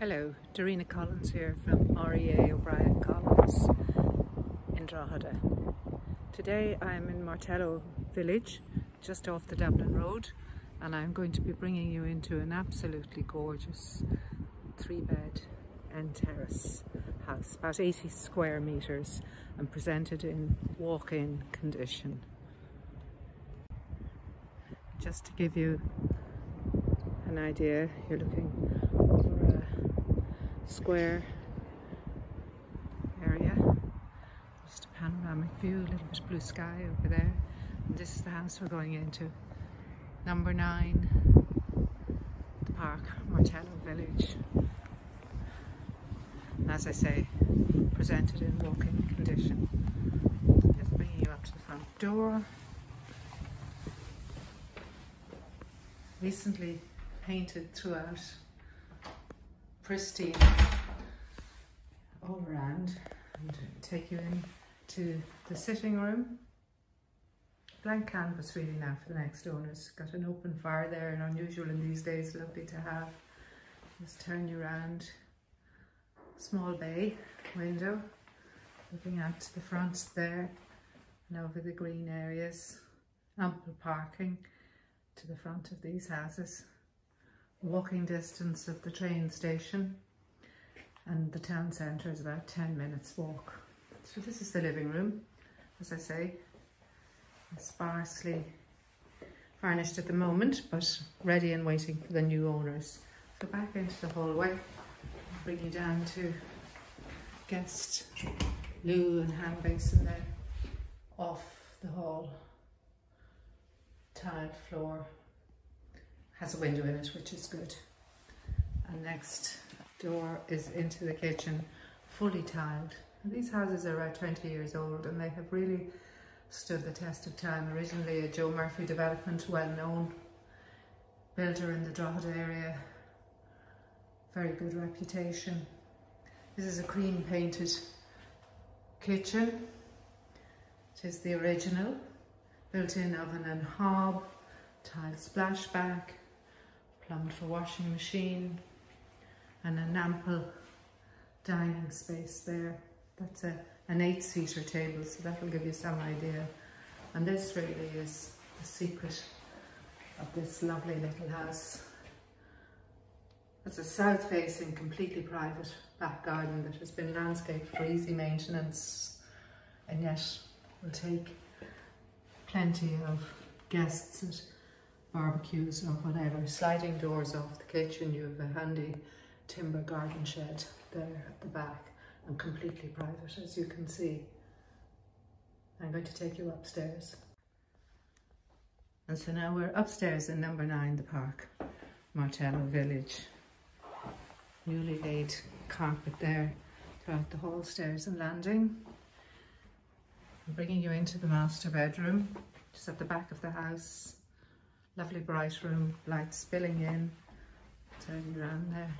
Hello, Darina Collins here from REA O'Brien Collins in Drogheda. Today I'm in Martello village, just off the Dublin Road, and I'm going to be bringing you into an absolutely gorgeous three bed end terrace house, about 80 square metres and presented in walk-in condition. Just to give you an idea, you're looking square area. Just a panoramic view, a little bit of blue sky over there. And this is the house we're going into. Number nine, the park, Martello Village. As I say, presented in walking condition. Just bringing you up to the front door. Recently painted throughout pristine all around and take you in to the sitting room. Blank canvas really now for the next owners. Got an open fire there and unusual in these days, lovely to have. Just turn you around. Small bay window looking out to the front there and over the green areas. Ample parking to the front of these houses walking distance of the train station and the town centre is about 10 minutes walk. So this is the living room, as I say, sparsely furnished at the moment, but ready and waiting for the new owners. So back into the hallway, bring you down to guest loo and hand basin there, off the hall, tiled floor, has a window in it, which is good. And next door is into the kitchen, fully tiled. And these houses are about 20 years old and they have really stood the test of time. Originally a Joe Murphy development, well known, builder in the Drogheda area, very good reputation. This is a cream painted kitchen. It is the original, built-in oven and hob, tiled splashback, plumbed for washing machine and an ample dining space there. That's a, an eight-seater table, so that'll give you some idea. And this really is the secret of this lovely little house. It's a south-facing, completely private back garden that has been landscaped for easy maintenance and yet will take plenty of guests barbecues or whatever. Sliding doors off the kitchen, you have a handy timber garden shed there at the back and completely private as you can see. I'm going to take you upstairs. And so now we're upstairs in number nine, the park, Martello Village. Newly laid carpet there throughout the hall, stairs and landing. I'm bringing you into the master bedroom, just at the back of the house. Lovely bright room, light spilling in. Turn around there.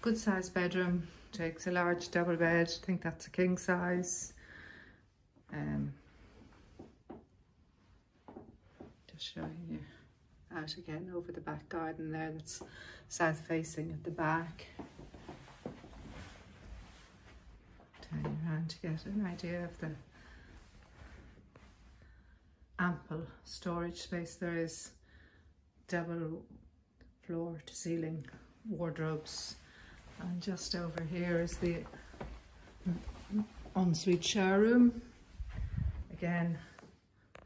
Good sized bedroom. Takes a large double bed. I think that's a king size. Um, just showing you out again over the back garden there that's south facing at the back. Turn around to get an idea of the ample storage space there is double floor to ceiling wardrobes. And just over here is the ensuite shower room again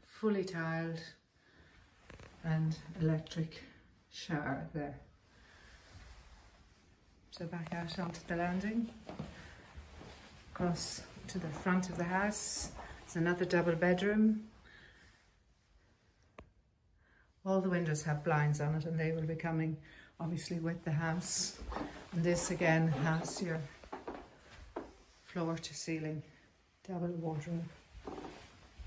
fully tiled and electric shower there. So back out onto the landing. Across to the front of the house. It's another double bedroom all the windows have blinds on it and they will be coming obviously with the house. And this again has your floor to ceiling double wardrobe.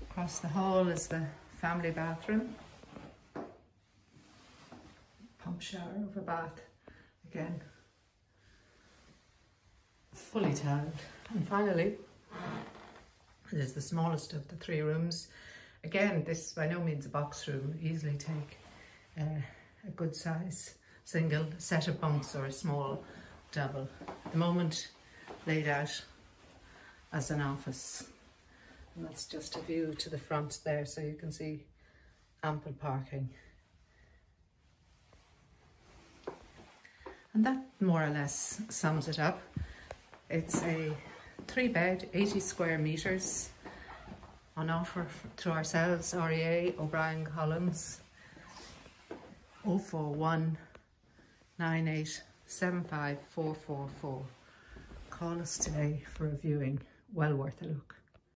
Across the hall is the family bathroom. Pump shower over bath again. Fully tiled. And finally, this is the smallest of the three rooms. Again, this is by no means a box room, easily take uh, a good size single set of bunks or a small double. At the moment laid out as an office. And that's just a view to the front there so you can see ample parking. And that more or less sums it up. It's a three bed, 80 square metres on offer through ourselves, REA, O'Brien Collins, 041 98 Call us today for a viewing. Well worth a look.